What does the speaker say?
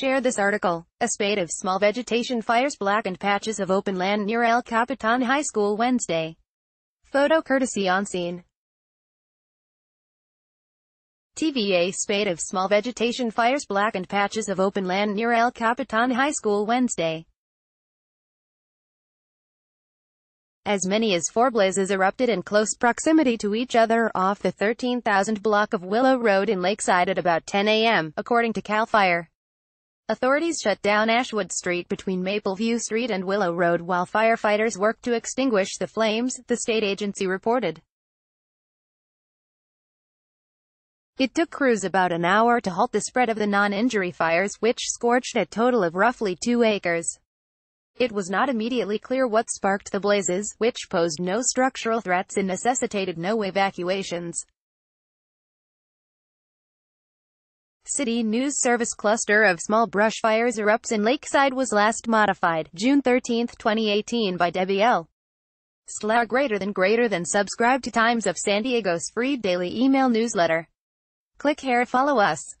Share this article. A spate of small vegetation fires blackened patches of open land near El Capitan High School Wednesday. Photo courtesy on scene. TVA spate of small vegetation fires blackened patches of open land near El Capitan High School Wednesday. As many as four blazes erupted in close proximity to each other off the 13,000 block of Willow Road in Lakeside at about 10 a.m., according to CAL FIRE. Authorities shut down Ashwood Street between Mapleview Street and Willow Road while firefighters worked to extinguish the flames, the state agency reported. It took crews about an hour to halt the spread of the non-injury fires, which scorched a total of roughly two acres. It was not immediately clear what sparked the blazes, which posed no structural threats and necessitated no evacuations. City News Service cluster of small brush fires erupts in Lakeside was last modified, June 13, 2018 by Debbie L. Sklar greater than greater than subscribe to Times of San Diego's free daily email newsletter. Click here follow us.